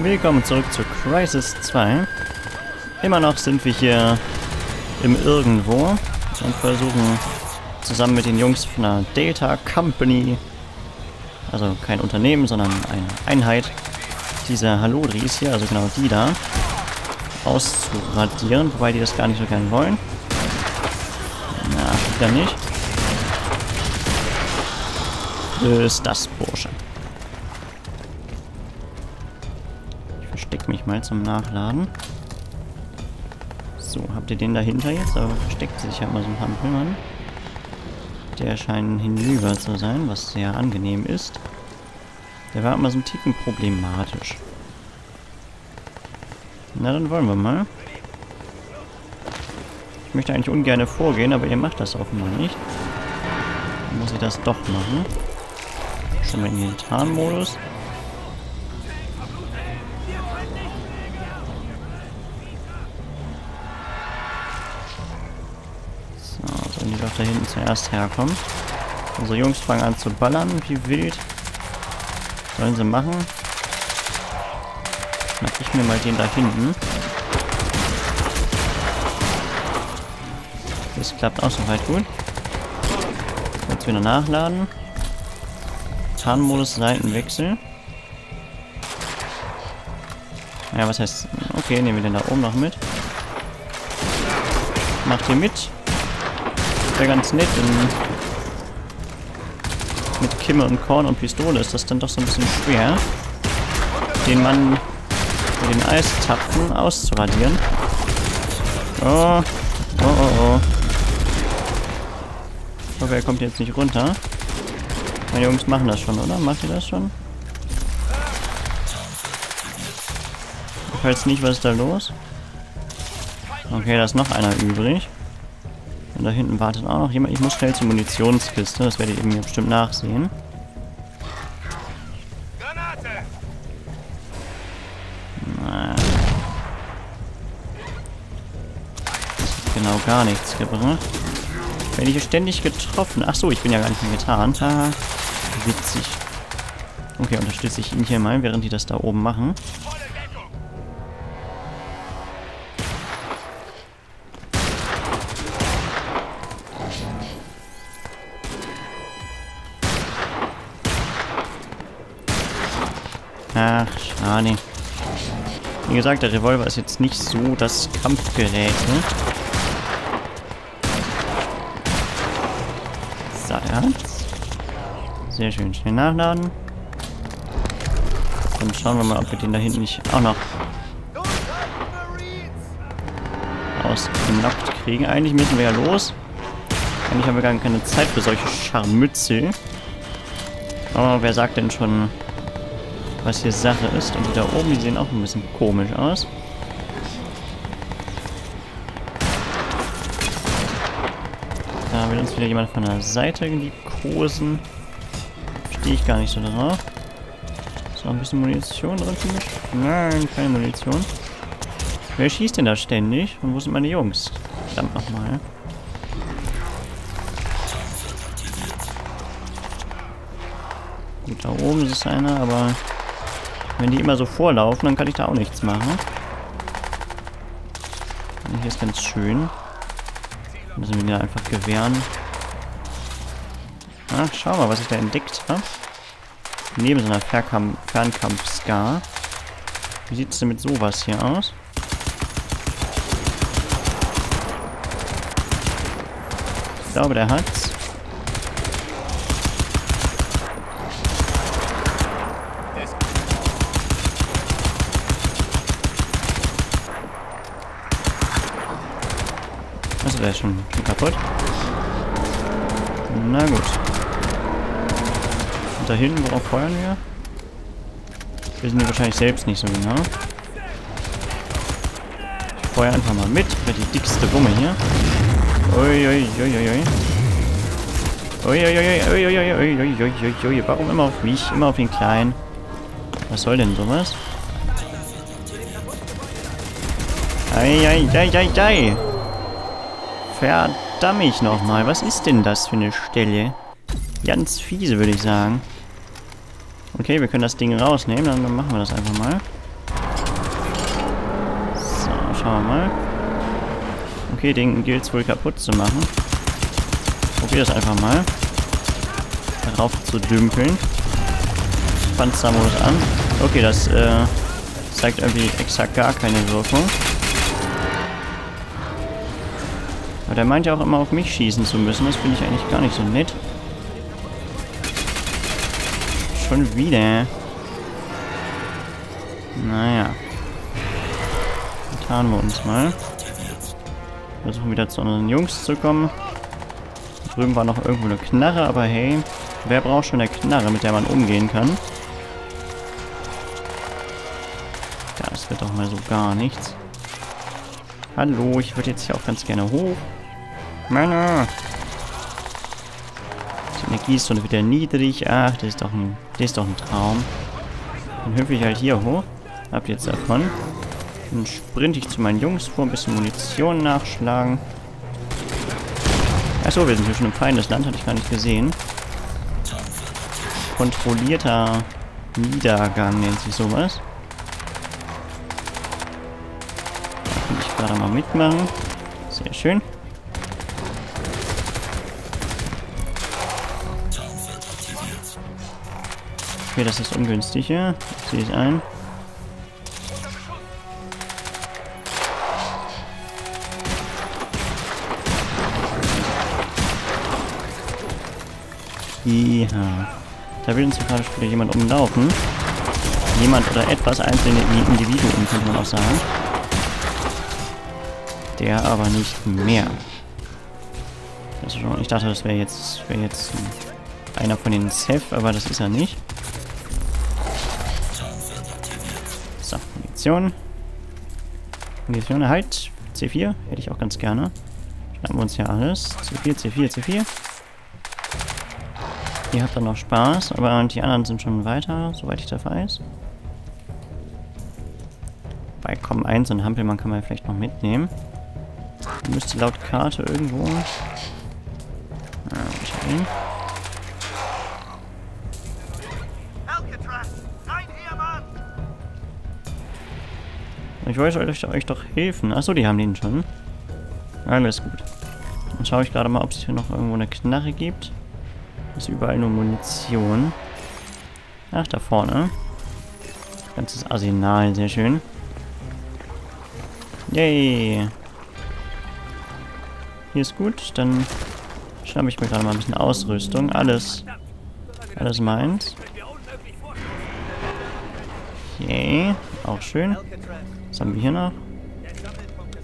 Willkommen zurück zu Crisis 2. Immer noch sind wir hier im Irgendwo und versuchen zusammen mit den Jungs von der Delta Company, also kein Unternehmen, sondern eine Einheit, diese Halodris hier, also genau die da, auszuradieren, wobei die das gar nicht so gerne wollen. Na, wieder nicht. Ist das, Bursche. Mich mal zum Nachladen. So, habt ihr den dahinter jetzt? Aber versteckt sich ja immer so ein Hampelmann. Der scheint hinüber zu sein, was sehr angenehm ist. Der war immer so ein Ticken problematisch. Na, dann wollen wir mal. Ich möchte eigentlich ungern vorgehen, aber ihr macht das offenbar nicht. Dann muss ich das doch machen. Schon mal in den Tarnmodus. Doch da hinten zuerst herkommen. Unsere Jungs fangen an zu ballern, wie wild. Sollen sie machen. Schnapp ich mir mal den da hinten. Das klappt auch soweit gut. Jetzt wieder nachladen. Tarnmodus Seitenwechsel. Ja, was heißt... Okay, nehmen wir den da oben noch mit. Macht ihr mit. Wäre ganz nett. Mit Kimme und Korn und Pistole ist das dann doch so ein bisschen schwer, den Mann mit den Eiszapfen auszuradieren. Oh, oh, oh, oh. Ich hoffe, er kommt jetzt nicht runter. Meine Jungs machen das schon, oder? Macht ihr das schon? Falls nicht, was ist da los? Okay, da ist noch einer übrig. Und da hinten wartet auch noch jemand. Ich muss schnell zur Munitionskiste. Das werdet ihr mir bestimmt nachsehen. Na. Genau gar nichts gebracht. Werde ich ständig getroffen. Ach so, ich bin ja gar nicht mehr getan. Ha, witzig. Okay, unterstütze ich ihn hier mal, während die das da oben machen. Gesagt, der Revolver ist jetzt nicht so das Kampfgerät. Ne? So, hat's. Sehr schön. Schnell nachladen. Dann schauen wir mal, ob wir den da hinten nicht auch noch ausgenockt kriegen. Eigentlich müssen wir ja los. Eigentlich haben wir gar keine Zeit für solche Scharmützel. Aber wer sagt denn schon, was hier Sache ist? Und die da oben, die sehen auch ein bisschen komisch aus. Da will uns wieder jemand von der Seite liebkosen. Stehe ich gar nicht so drauf. Ist noch ein bisschen Munition drin für mich? Nein, keine Munition. Wer schießt denn da ständig? Und wo sind meine Jungs? Verdammt nochmal. Gut, da oben ist einer, aber wenn die immer so vorlaufen, dann kann ich da auch nichts machen. Hier ist ganz schön. Müssen wir ihn einfach gewähren. Ach, schau mal, was ich da entdeckt habe. Neben so einer Fernkampf-Scar. Wie sieht es denn mit sowas hier aus? Ich glaube, der hat's. Also der ist schon, kaputt. Na gut. Und da hinten, worauf feuern wir? Wissen wir wahrscheinlich selbst nicht so genau. Ich feuer einfach mal mit. Für die dickste Bumme hier. Uiuiuiui. Uiuiuiui. Warum immer auf mich? Immer auf den Kleinen. Was soll denn sowas? Eieieiei. Verdammt ich nochmal. Was ist denn das für eine Stelle? Ganz fiese, würde ich sagen. Okay, wir können das Ding rausnehmen. Dann machen wir das einfach mal. Schauen wir mal. Okay, den gilt es wohl kaputt zu machen. Probier das einfach mal. Darauf zu dümpeln. Panzermodus an. Okay, das äh, zeigt irgendwie exakt gar keine Wirkung. Aber der meint ja auch immer auf mich schießen zu müssen. Das finde ich eigentlich gar nicht so nett. Schon wieder. Naja. Tarnen wir uns mal. Versuchen wieder zu unseren Jungs zu kommen. Drüben war noch irgendwo eine Knarre, aber hey, wer braucht schon eine Knarre, mit der man umgehen kann? Das wird doch mal so gar nichts. Hallo, ich würde jetzt hier auch ganz gerne hoch. Männer! Die Energie ist schon wieder niedrig. Ach, das ist doch ein, das ist doch ein Traum. Dann hüpfe ich halt hier hoch. Habt jetzt davon. Dann sprinte ich zu meinen Jungs vor, ein bisschen Munition nachschlagen. Achso, wir sind hier schon im Feindesland, hatte ich gar nicht gesehen. Kontrollierter Niedergang nennt sich sowas. Da kann ich gerade mal mitmachen. Sehr schön. Okay, das ist ungünstig hier. Ich sehe es ein. Ja. Da will uns gerade wieder jemand umlaufen. Jemand oder etwas, einzelne Individuen, könnte man auch sagen. Der aber nicht mehr. Das schon, ich dachte, das wäre jetzt, wär jetzt einer von den Seth, aber das ist er nicht. Munition. Munition, halt. C4, hätte ich auch ganz gerne. Schnappen wir uns hier alles. C4, C4, C4. Ihr habt dann noch Spaß, aber die anderen sind schon weiter, soweit ich das weiß. Bei Kommen 1 und Hampelmann kann man vielleicht noch mitnehmen. Müsste laut Karte irgendwo... Ja, ich hab ihn. Ich wollte euch, euch doch helfen. Achso, die haben den schon. Alles gut. Dann schaue ich gerade mal, ob es hier noch irgendwo eine Knarre gibt. Ist überall nur Munition. Ach, da vorne. Ganzes Arsenal, sehr schön. Yay. Hier ist gut, dann schnappe ich mir gerade mal ein bisschen Ausrüstung. Alles, alles meins. Yay, auch schön. Was haben wir hier noch?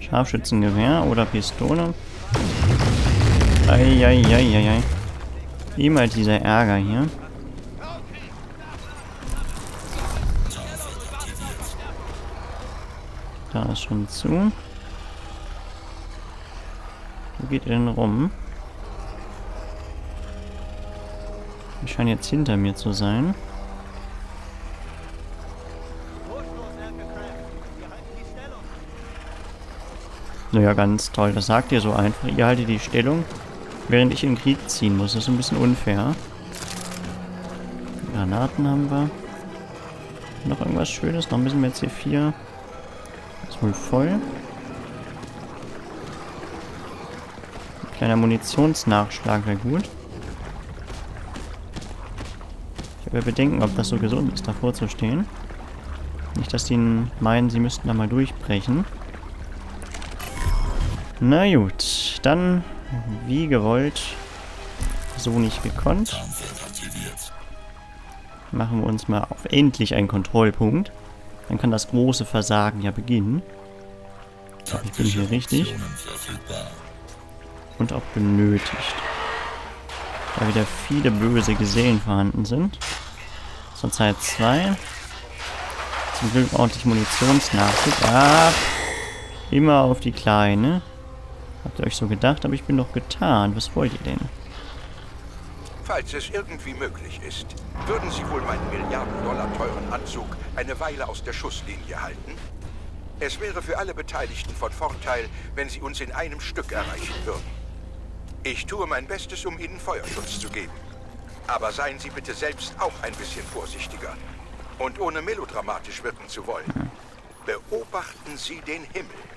Scharfschützengewehr oder Pistole. Eieieiei. Ei, ei, ei. Immer dieser Ärger hier. Da ist schon zu. Wo geht er denn rum? Die scheinen jetzt hinter mir zu sein. Naja, ganz toll. Das sagt ihr so einfach. Ihr haltet die Stellung. Während ich in den Krieg ziehen muss. Das ist ein bisschen unfair. Granaten haben wir. Noch irgendwas Schönes? Noch ein bisschen mehr C4. Ist wohl voll. Ein kleiner Munitionsnachschlag wäre gut. Ich habe ja Bedenken, ob das so gesund ist, davor zu stehen. Nicht, dass die meinen, sie müssten da mal durchbrechen. Na gut, dann wie gewollt, so nicht gekonnt. Machen wir uns mal auf endlich einen Kontrollpunkt. Dann kann das große Versagen ja beginnen. Ich bin hier richtig. Und auch benötigt. Da wieder viele böse Gesellen vorhanden sind. Zurzeit zwei. Zum Glück ordentlich Munitionsnachschub. Ah, immer auf die Kleine. Habt ihr euch so gedacht, aber ich bin doch getan. Was wollt ihr denn? Falls es irgendwie möglich ist, würden Sie wohl meinen Milliarden Dollar teuren Anzug eine Weile aus der Schusslinie halten? Es wäre für alle Beteiligten von Vorteil, wenn Sie uns in einem Stück erreichen würden. Ich tue mein Bestes, um Ihnen Feuerschutz zu geben. Aber seien Sie bitte selbst auch ein bisschen vorsichtiger. Und ohne melodramatisch wirken zu wollen, beobachten Sie den Himmel.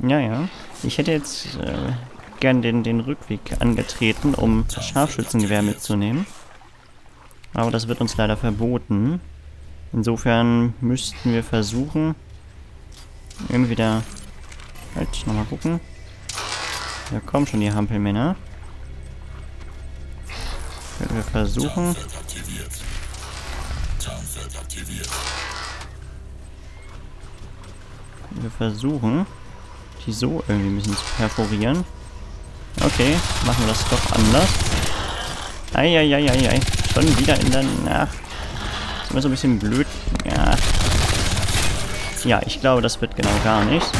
Ja, ja. Ich hätte jetzt äh, gern den, den Rückweg angetreten, um Scharfschützengewehr mitzunehmen. Aber das wird uns leider verboten. Insofern müssten wir versuchen, irgendwie da... Halt, nochmal gucken. Ja, kommen schon die Hampelmänner. Können wir versuchen... Wir versuchen, die so irgendwie zu perforieren. Okay, machen wir das doch anders. Eieieiei. Schon wieder in der Nacht. Ist immer so ein bisschen blöd. Ja. Ja, ich glaube, das wird genau gar nichts.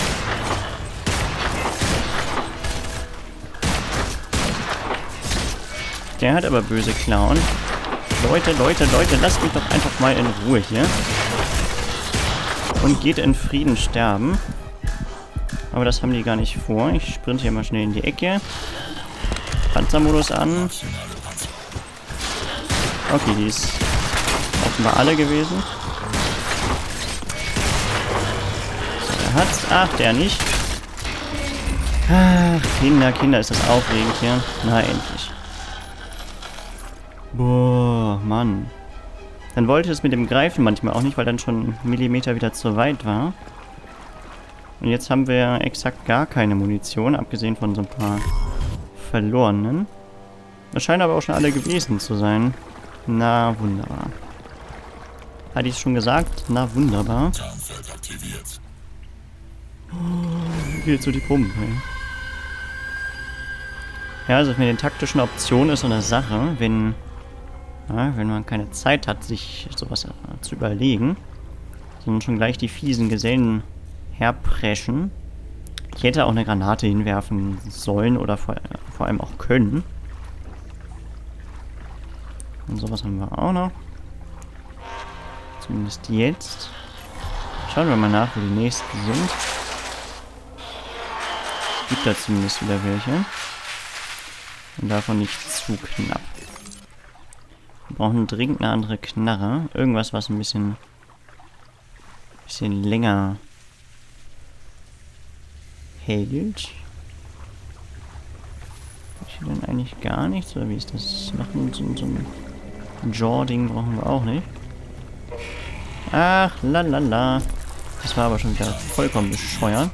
Der hat aber böse Clown. Leute, Leute, Leute, lasst mich doch einfach mal in Ruhe hier. Und geht in Frieden sterben. Aber das haben die gar nicht vor. Ich sprinte hier mal schnell in die Ecke. Panzermodus an. Okay, die ist offenbar alle gewesen. Der hat's. Ach, der nicht. Ach, Kinder, Kinder, ist das aufregend hier. Na, endlich. Boah, Mann. Dann wollte es mit dem Greifen manchmal auch nicht, weil dann schon Millimeter wieder zu weit war. Und jetzt haben wir exakt gar keine Munition, abgesehen von so ein paar verlorenen. Das scheinen aber auch schon alle gewesen zu sein. Na, wunderbar. Hatte ich es schon gesagt? Na, wunderbar. Oh, geht so die Pumpe. Ja, also mit den taktischen Optionen ist so eine Sache, wenn, ja, wenn man keine Zeit hat, sich sowas zu überlegen, sondern schon gleich die fiesen Gesellen herpreschen. Ich hätte auch eine Granate hinwerfen sollen oder vor, vor allem auch können. Und sowas haben wir auch noch. Zumindest jetzt. Schauen wir mal nach, wo die nächsten sind. Es gibt da zumindest wieder welche. Und davon nicht zu knapp. Wir brauchen dringend eine andere Knarre. Irgendwas, was ein bisschen, bisschen länger hält. Ich will dann eigentlich gar nichts, oder wie ist das? Machen so, so ein Jaw-Ding brauchen wir auch nicht. Ach, lalala. Das war aber schon wieder vollkommen bescheuert.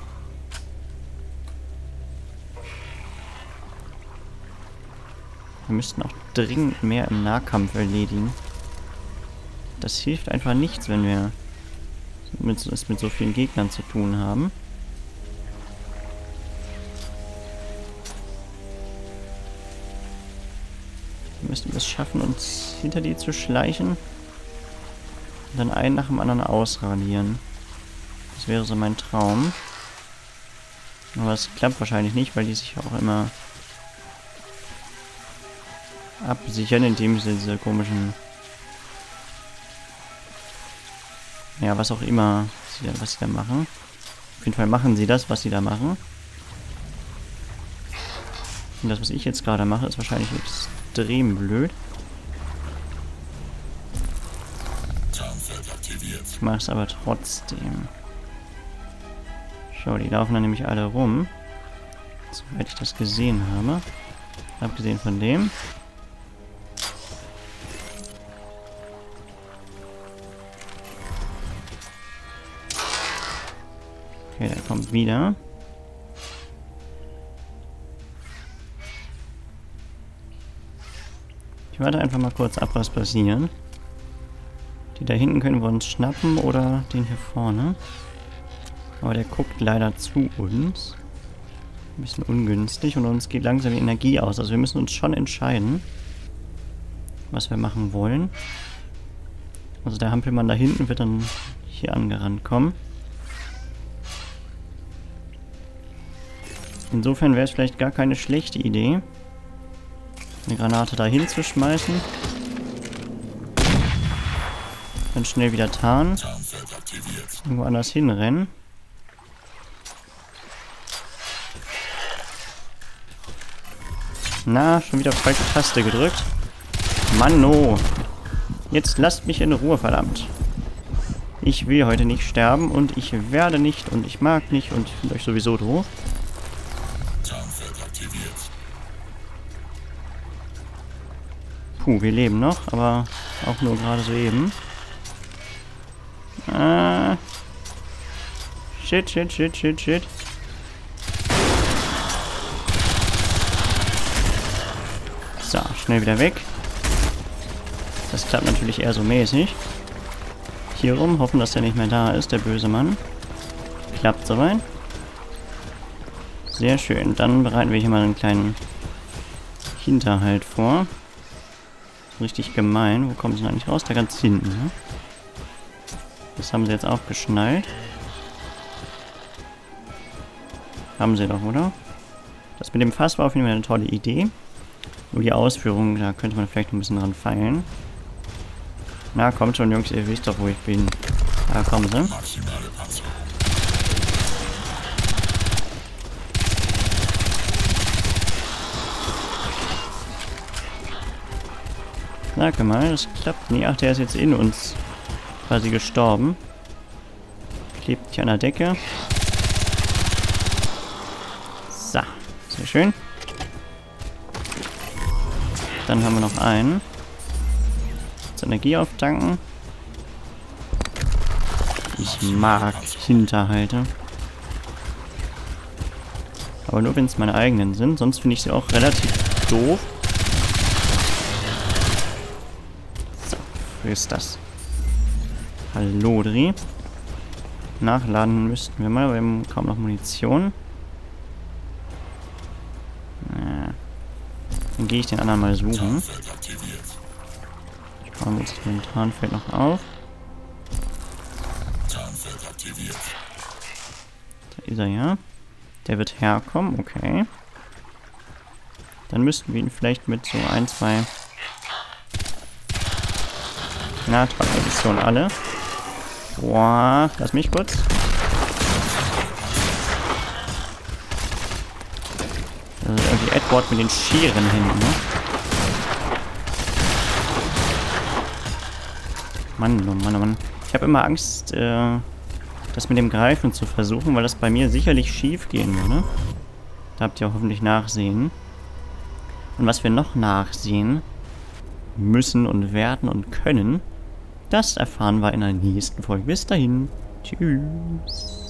Wir müssten auch dringend mehr im Nahkampf erledigen. Das hilft einfach nichts, wenn wir es mit so vielen Gegnern zu tun haben. Müssten wir es schaffen, uns hinter die zu schleichen. Und dann einen nach dem anderen ausradieren. Das wäre so mein Traum. Aber es klappt wahrscheinlich nicht, weil die sich auch immer absichern, indem sie diese komischen... Ja, was auch immer, sie da, was sie da machen. Auf jeden Fall machen sie das, was sie da machen. Und das, was ich jetzt gerade mache, ist wahrscheinlich extrem blöd. Ich mache es aber trotzdem. Schau, die laufen dann nämlich alle rum. Soweit ich das gesehen habe. Abgesehen von dem. Okay, der kommt wieder. Ich warte einfach mal kurz ab, was passiert. Die da hinten können wir uns schnappen oder den hier vorne. Aber der guckt leider zu uns. Ein bisschen ungünstig und uns geht langsam die Energie aus. Also wir müssen uns schon entscheiden, was wir machen wollen. Also der Hampelmann da hinten wird dann hier angerannt kommen. Insofern wäre es vielleicht gar keine schlechte Idee, eine Granate dahin zu schmeißen. Dann schnell wieder tarnen. Irgendwo anders hinrennen. Na, schon wieder falsche Taste gedrückt. Manno. Jetzt lasst mich in Ruhe, verdammt. Ich will heute nicht sterben und ich werde nicht und ich mag nicht und ich finde euch sowieso doof. Puh, wir leben noch, aber auch nur gerade so eben. Ah. Shit, shit, shit, shit, shit. So, schnell wieder weg. Das klappt natürlich eher so mäßig. Hier rum, hoffen, dass der nicht mehr da ist, der böse Mann. Klappt soweit. Sehr schön. Dann bereiten wir hier mal einen kleinen Hinterhalt vor. Richtig gemein. Wo kommen sie noch nicht raus? Da ganz hinten, ne? Das haben sie jetzt auch geschnallt. Haben sie doch, oder? Das mit dem Fass war auf jeden Fall eine tolle Idee. Nur die Ausführung, da könnte man vielleicht ein bisschen dran feilen. Na, kommt schon, Jungs, ihr wisst doch, wo ich bin. Da kommen sie. Sag mal, das klappt nie. Ach, der ist jetzt in uns quasi gestorben. Klebt hier an der Decke. So, sehr schön. Dann haben wir noch einen. Jetzt Energie auftanken. Ich mag Hinterhalte. Aber nur wenn es meine eigenen sind. Sonst finde ich sie auch relativ doof. So, wo ist das? Hallo, Dri. Nachladen müssten wir mal, wir haben kaum noch Munition. Dann gehe ich den anderen mal suchen. Ich baue jetzt den Tarnfeld noch auf. Da ist er ja. Der wird herkommen, okay. Dann müssten wir ihn vielleicht mit so ein, zwei... Na, Tradition alle. Boah, lass mich kurz. Also irgendwie Edward mit den Scherenhänden, ne? Mann, oh Mann, oh Mann. Ich habe immer Angst, äh, das mit dem Greifen zu versuchen, weil das bei mir sicherlich schief gehen würde. Da habt ihr hoffentlich Nachsehen. Und was wir noch nachsehen müssen und werden und können, das erfahren wir in der nächsten Folge. Bis dahin. Tschüss.